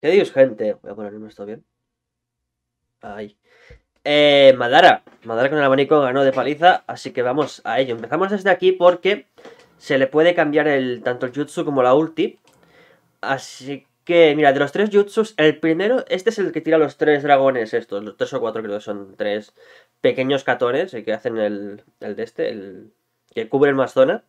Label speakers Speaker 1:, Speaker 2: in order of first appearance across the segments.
Speaker 1: ¿Qué dios, gente? Voy a ponerme esto bien. Ahí. Eh, Madara. Madara con el abanico ganó de paliza, así que vamos a ello. Empezamos desde aquí porque se le puede cambiar el, tanto el jutsu como la ulti. Así que, mira, de los tres jutsus, el primero, este es el que tira los tres dragones estos, los tres o cuatro creo que son tres pequeños catones que hacen el, el de este, el que cubren más zona.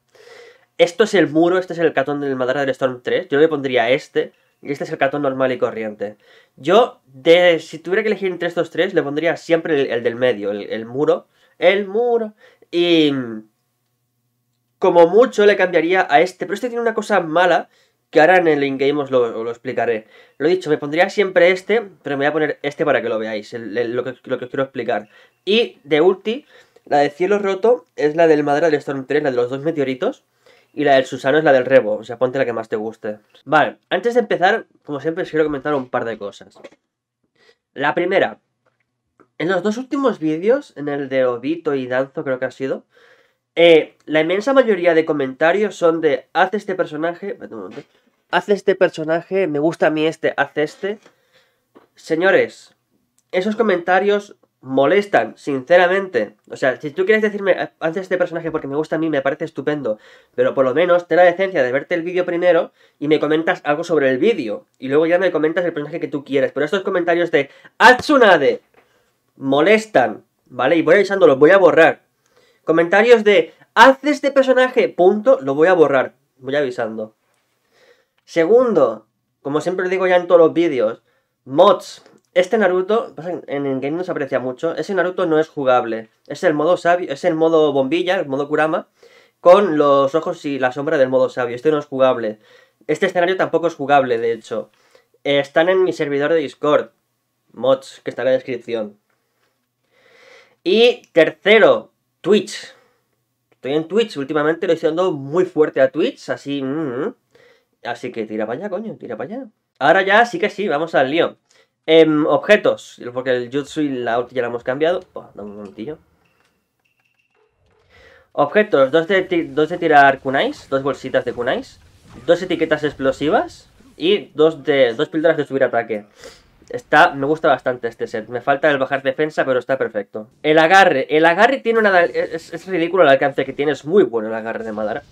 Speaker 1: Esto es el muro, este es el catón del Madara del Storm 3. Yo le pondría este, y este es el catón normal y corriente. Yo, de, si tuviera que elegir entre estos tres, le pondría siempre el, del medio, el, muro. El muro. Y... Como mucho le cambiaría a este, pero este tiene una cosa mala, que ahora en el in-game os lo, explicaré. Lo he dicho, me pondría siempre este, pero me voy a poner este para que lo veáis, lo, que, lo que os quiero explicar. Y de ulti, la de cielo roto es la del Madara del Storm 3, la de los dos meteoritos. Y la del Susano es la del Rebo, o sea, ponte la que más te guste. Vale, antes de empezar, como siempre, os quiero comentar un par de cosas. La primera, en los dos últimos vídeos, en el de Obito y Danzo creo que ha sido, eh, la inmensa mayoría de comentarios son de, haz este personaje, haz este personaje, me gusta a mí este, haz este. Señores, esos comentarios molestan, sinceramente. O sea, si tú quieres decirme, antes este personaje porque me gusta a mí, me parece estupendo, pero por lo menos ten la decencia de verte el vídeo primero y me comentas algo sobre el vídeo. Y luego ya me comentas el personaje que tú quieres. Pero estos comentarios de Atsunade molestan, ¿vale? Y voy avisando, los voy a borrar. Comentarios de haz este personaje, punto, lo voy a borrar. Voy avisando. Segundo, como siempre digo ya en todos los vídeos, mods, este Naruto, en el game no se aprecia mucho, ese Naruto no es jugable. Es el modo sabio, es el modo bombilla, el modo Kurama, con los ojos y la sombra del modo sabio. Este no es jugable. Este escenario tampoco es jugable, de hecho. están en mi servidor de Discord. Mods, que está en la descripción. Y tercero, Twitch. Estoy en Twitch, últimamente lo estoy dando muy fuerte a Twitch, así... Mm, mm. así que tira para allá, coño, tira para allá. Ahora ya sí que sí, vamos al lío. Em, objetos, porque el jutsu y la ulti ya la hemos cambiado. dame un momentillo. Objetos, dos de, dos de tirar kunais, dos bolsitas de kunais, dos etiquetas explosivas y dos, de, dos píldoras de subir ataque. Está, me gusta bastante este set. Me falta el bajar defensa, pero está perfecto. El agarre. El agarre tiene una... Es ridículo el alcance que tiene. Es muy bueno el agarre de Madara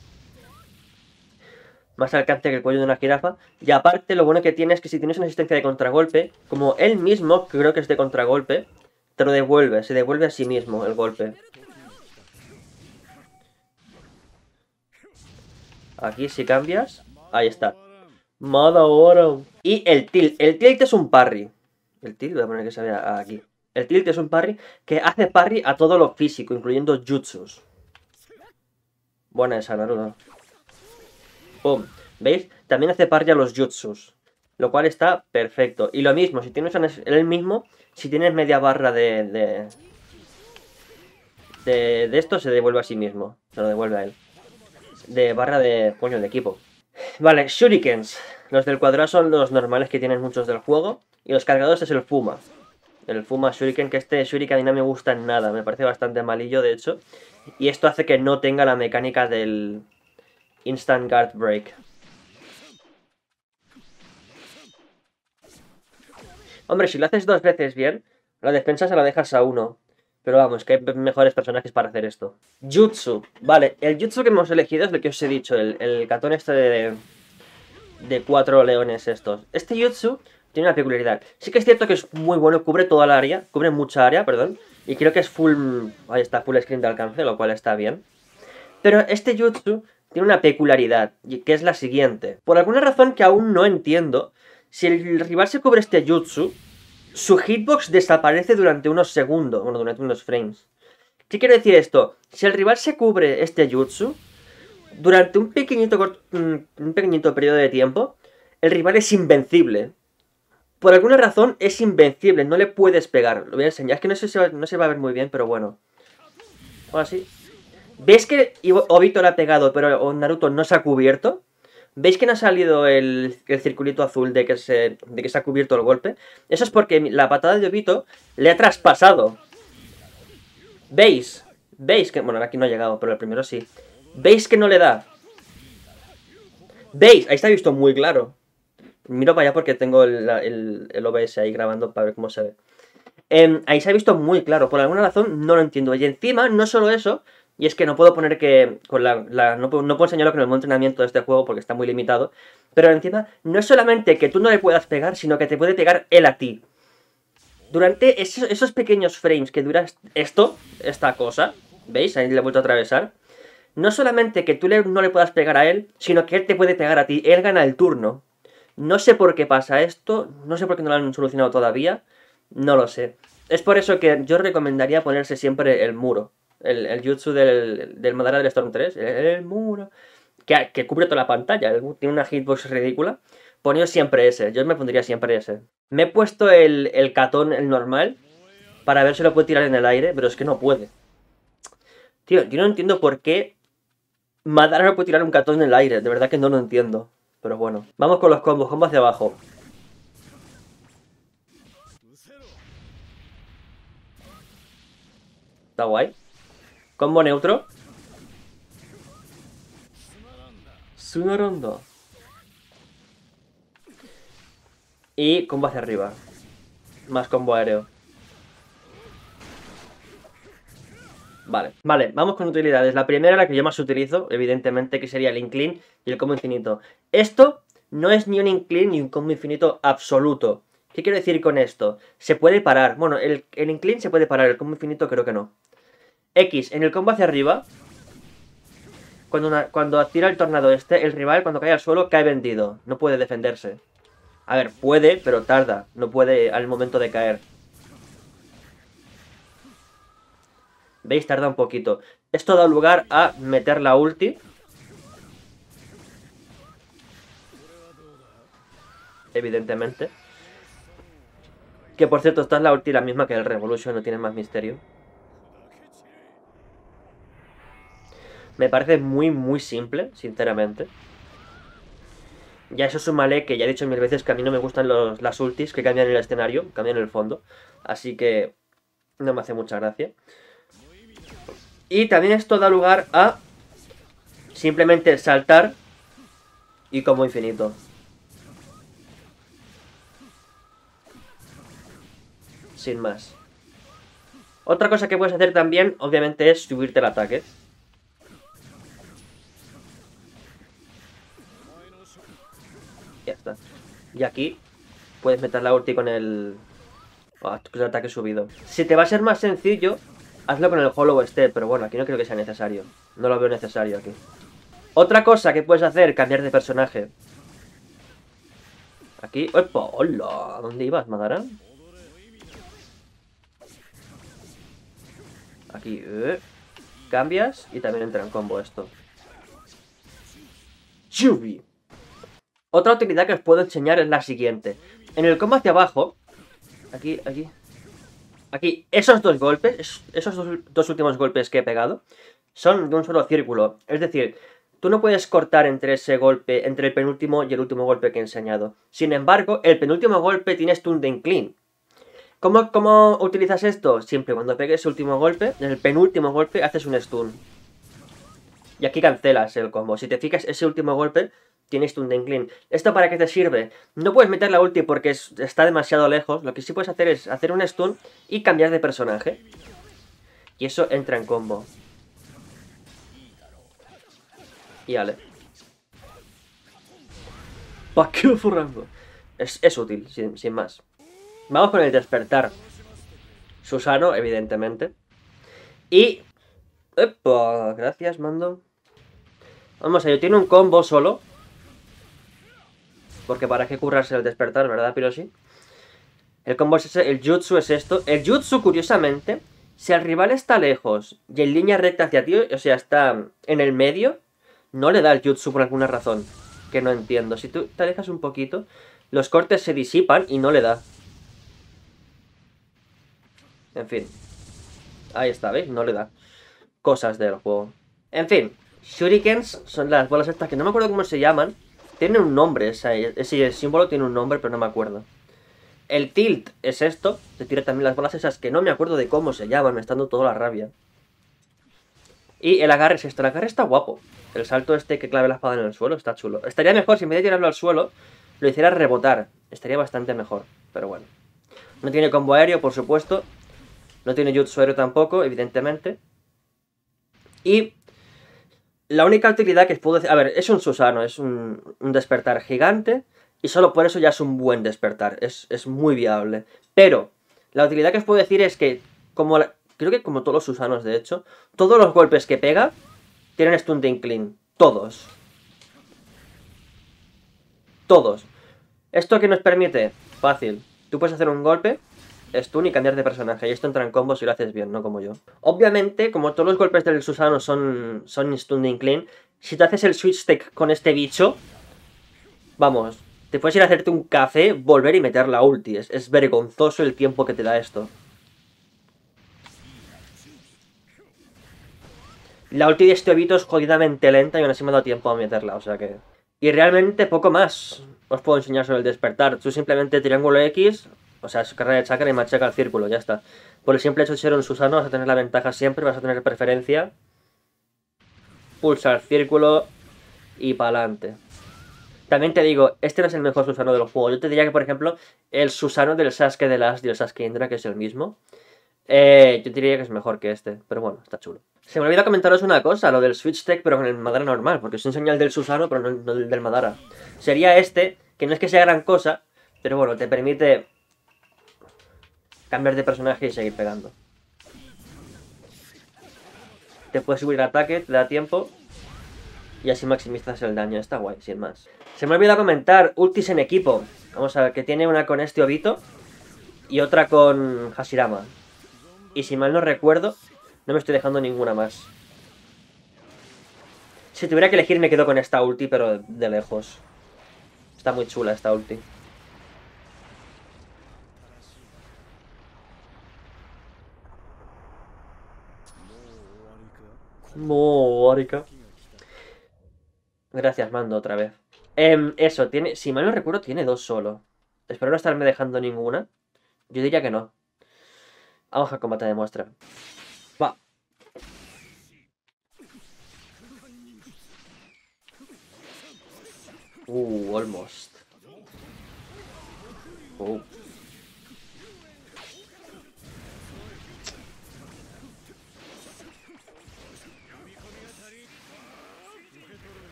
Speaker 1: más alcance que el cuello de una jirafa. Y aparte, lo bueno que tiene es que si tienes una asistencia de contragolpe, como él mismo, creo que es de contragolpe, te lo devuelve, se devuelve a sí mismo el golpe. Aquí si cambias, ahí está. Mada oro. Y el tilt. El tilt es un parry. El tilt, voy a poner que se vea aquí. El tilt es un parry que hace parry a todo lo físico, incluyendo jutsus. Buena esa, Naruto. ¿Veis? También hace parry a los jutsus. Lo cual está perfecto. Y lo mismo, si tienes el mismo, si tienes media barra de, de... De, esto se devuelve a sí mismo. Se lo devuelve a él. De barra de... coño, de equipo. Vale, shurikens. Los del cuadrado son los normales que tienen muchos del juego. Y los cargadores es el Fuma. El Fuma Shuriken, que este Shuriken a mí no me gusta en nada. Me parece bastante malillo, de hecho. Y esto hace que no tenga la mecánica del, Instant Guard Break. Hombre, si lo haces dos veces bien, la defensa se la dejas a uno. Pero vamos, que hay mejores personajes para hacer esto. Jutsu. Vale, el jutsu que hemos elegido es lo que os he dicho, el, el catón este de, de cuatro leones estos. Este jutsu tiene una peculiaridad. Sí que es cierto que es muy bueno, cubre toda la área, cubre mucha área, perdón. Y creo que es full, ahí está, full screen de alcance, lo cual está bien. Pero este jutsu tiene una peculiaridad, que es la siguiente. Por alguna razón que aún no entiendo, si el rival se cubre este jutsu, su hitbox desaparece durante unos segundos, bueno, durante unos frames. ¿Qué quiere decir esto? Si el rival se cubre este jutsu, durante un pequeñito, mm, un pequeñito periodo de tiempo, el rival es invencible. Por alguna razón es invencible, no le puedes pegar. Lo voy a enseñar, es que no se, no se va a ver muy bien, pero bueno. Ahora sí. ¿Ves que Obito le ha pegado, pero Naruto no se ha cubierto? ¿Veis que no ha salido el, circulito azul de que, se, de que se ha cubierto el golpe? Eso es porque la patada de Obito le ha traspasado. ¿Veis? ¿Veis que...? Bueno, aquí no ha llegado, pero el primero sí. ¿Veis que no le da? ¿Veis? Ahí está visto muy claro. Miro para allá porque tengo el, el- el OBS ahí grabando para ver cómo se ve. Em, ahí se ha visto muy claro, por alguna razón no lo entiendo. Y encima, no solo eso, y es que no puedo poner que. Con la, no, puedo, no puedo enseñarlo con el modo de entrenamiento de este juego porque está muy limitado. Pero encima, no es solamente que tú no le puedas pegar, sino que te puede pegar él a ti. Durante esos, pequeños frames que dura esto, esta cosa, ¿veis? Ahí le he vuelto a atravesar. No solamente que tú no le puedas pegar a él, sino que él te puede pegar a ti. Él gana el turno. No sé por qué pasa esto, no sé por qué no lo han solucionado todavía, no lo sé. Es por eso que yo recomendaría ponerse siempre el muro. El, el jutsu del, del Madara del Storm 3, el, el muro, que, que cubre toda la pantalla, tiene una hitbox ridícula. Poneos siempre ese, yo me pondría siempre ese. Me he puesto el, el catón, el normal, para ver si lo puede tirar en el aire, pero es que no puede. Tío, yo no entiendo por qué Madara no puede tirar un catón en el aire, de verdad que no lo entiendo. Pero bueno, vamos con los combos, combo hacia abajo. Está guay. Combo neutro. Sunarondo. Y combo hacia arriba. Más combo aéreo. Vale, vale, vamos con utilidades. La primera, la que yo más utilizo, evidentemente, que sería el incline y el combo infinito. Esto no es ni un incline ni un combo infinito absoluto. ¿Qué quiero decir con esto? Se puede parar. Bueno, el, el incline se puede parar, el combo infinito creo que no. X, en el combo hacia arriba, cuando, cuando tira el tornado este, el rival cuando cae al suelo cae vendido. No puede defenderse. A ver, puede, pero tarda. No puede al momento de caer. ¿Veis? Tarda un poquito. Esto da lugar a meter la ulti. Evidentemente. Que por cierto, esta es la ulti la misma que el Revolution, no tiene más misterio. Me parece muy, muy simple, sinceramente. Ya eso súmale que ya he dicho mil veces que a mí no me gustan los, las ultis que cambian el escenario, cambian el fondo. Así que no me hace mucha gracia. Y también esto da lugar a simplemente saltar y como infinito. Sin más. Otra cosa que puedes hacer también, obviamente, es subirte el ataque. Y aquí puedes meter la ulti con el... con el ataque subido. Si te va a ser más sencillo, hazlo con el Hollow Step, pero bueno, aquí no creo que sea necesario. No lo veo necesario aquí. Otra cosa que puedes hacer, cambiar de personaje. Aquí... ¡Opa! ¡Hola! ¿Dónde ibas, Madara? Aquí... eh, Cambias y también entra en combo esto. Yubi. Otra utilidad que os puedo enseñar es la siguiente. En el combo hacia abajo, aquí, aquí, aquí, esos dos golpes, es- esos dos, últimos golpes que he pegado, son de un solo círculo. Es decir, tú no puedes cortar entre ese golpe, entre el penúltimo y el último golpe que he enseñado. Sin embargo, el penúltimo golpe tiene stun de incline. ¿Cómo, ¿Cómo utilizas esto? Siempre cuando pegues el último golpe, en el penúltimo golpe haces un stun. Y aquí cancelas el combo. Si te fijas, ese último golpe tienes de incline. ¿Esto para qué te sirve? No puedes meter la ulti porque es- está demasiado lejos. Lo que sí puedes hacer es hacer un stun y cambiar de personaje. Y eso entra en combo. Y ale. ¿Para qué forrando? Es, es útil, sin, sin más. Vamos con el despertar. Susano, evidentemente. Y... ¡Epa! Gracias, mando. Vamos a ello. Tiene un combo solo. Porque para qué currarse el despertar, ¿verdad, Piroshi? El combo es ese, el jutsu es esto. El jutsu, curiosamente, si el rival está lejos y en línea recta hacia ti, o sea, está en el medio, no le da el jutsu por alguna razón. Que no entiendo. Si tú te alejas un poquito, los cortes se disipan y no le da. En fin. Ahí está, ¿veis? No le da. Cosas del juego. En fin. Shurikens son las bolas estas que no me acuerdo cómo se llaman. Tienen un nombre, esa- ese símbolo tiene un nombre, pero no me acuerdo. El tilt es esto. Te tira también las bolas esas que no me acuerdo de cómo se llaman, me está dando toda la rabia. Y el agarre es esto. El agarre está guapo. El salto este que clave la espada en el suelo está chulo. Estaría mejor si en vez de tirarlo al suelo, lo hiciera rebotar. Estaría bastante mejor, pero bueno. No tiene combo aéreo, por supuesto. No tiene jutsu aéreo tampoco, evidentemente. Y la única utilidad que puedo decir... A ver, es un Susano, es un, despertar gigante. Y solo por eso ya es un buen despertar. Es, es muy viable. Pero, la utilidad que os puedo decir es que, como creo que como todos los Susanos, de hecho, todos los golpes que pega tienen Stunting Clean. Todos. Todos. ¿Esto que nos permite? Fácil. Tú puedes hacer un golpe, stun y cambiar de personaje. Y esto entra en combo si lo haces bien, no como yo. Obviamente, como todos los golpes del Susano son, son stunning clean, si te haces el switch stick con este bicho, vamos, te puedes ir a hacerte un café, volver y meter la ulti. Es, es vergonzoso el tiempo que te da esto. La ulti de este obito es jodidamente lenta y aún así me ha dado tiempo a meterla, o sea que... Y realmente poco más os puedo enseñar sobre el despertar. Tú simplemente triángulo X, o sea, su carrera de chakra y machaca el círculo, ya está. Por el simple hecho de ser un Susano vas a tener la ventaja siempre, vas a tener preferencia. Pulsar círculo y para adelante. También te digo, este no es el mejor Susano del juego. Yo te diría que, por ejemplo, el Susano del Sasuke de Last y el Sasuke Indra, que es el mismo, eh, yo diría que es mejor que este, pero bueno, está chulo. Se me olvidó comentaros una cosa, lo del Switch Tech, pero con el Madara normal, porque es un señal del Susano, pero no, el del Madara. Sería este, que no es que sea gran cosa, pero bueno, te permite cambiar de personaje y seguir pegando. Te puedes subir el ataque, te da tiempo, y así maximizas el daño. Está guay, sin más. Se me ha olvidado comentar, ultis en equipo. Vamos a ver, que tiene una con este Obito y otra con Hashirama. Y si mal no recuerdo, no me estoy dejando ninguna más. Si tuviera que elegir me quedo con esta ulti, pero de lejos. Está muy chula esta ulti. Gracias, mando otra vez. Em, eso, tiene. Si mal no recuerdo, tiene dos solo. Espero no estarme dejando ninguna. Yo diría que no. Vamos a combate de muestra. Va. Uh, almost. Uh.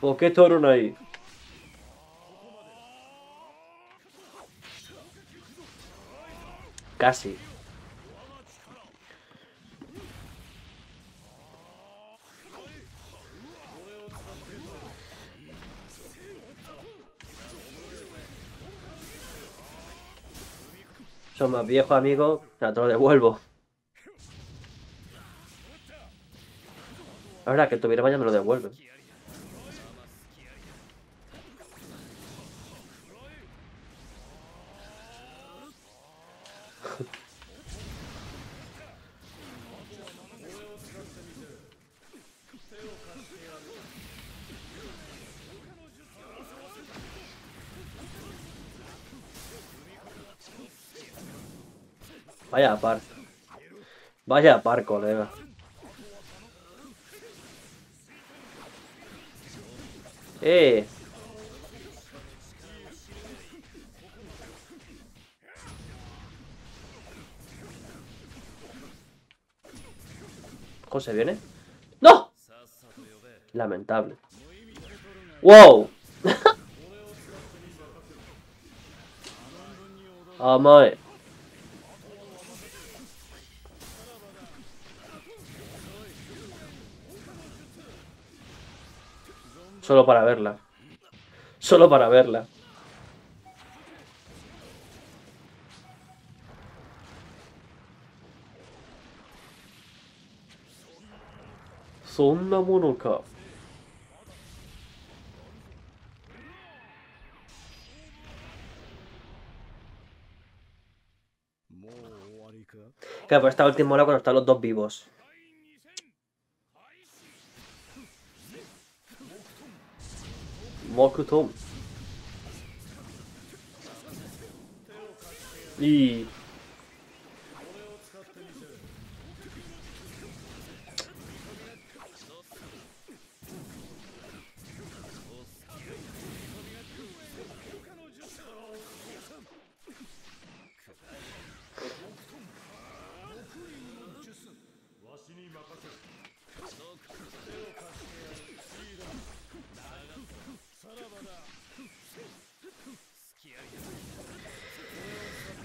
Speaker 1: ¿Por qué Torun ahí? Casi. Son más viejos amigos, te lo devuelvo. Ahora que tuviera vaya me lo devuelven. Vaya par. Vaya par, colega. Eh. José viene. ¡No! Lamentable. ¡Wow! oh, Solo para verla. Solo para verla. Sonna mono Claro, pues esta última hora cuando están los dos vivos. Mokutom. Y...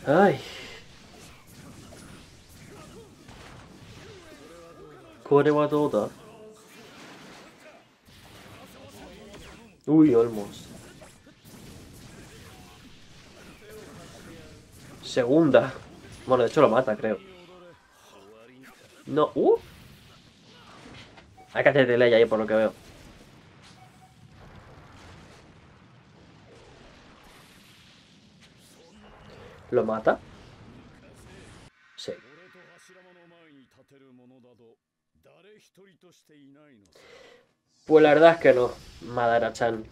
Speaker 1: Ay. Core toda. Uy, Olmos. Segunda. Bueno, de hecho lo mata, creo. No. Uh. Hay que hacer delay ahí por lo que veo. ¿Lo mata? Sí. Pues la verdad es que no, Madara-chan.